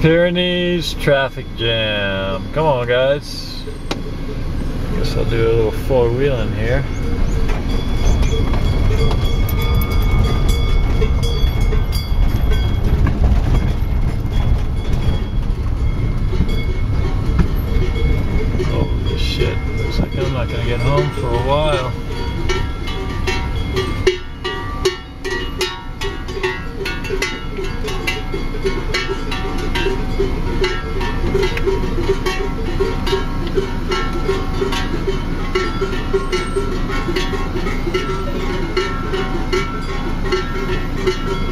Pyrenees traffic jam. Come on, guys. Guess I'll do a little four wheeling here. Holy shit. Looks like I'm not gonna get home for a while. Thank you.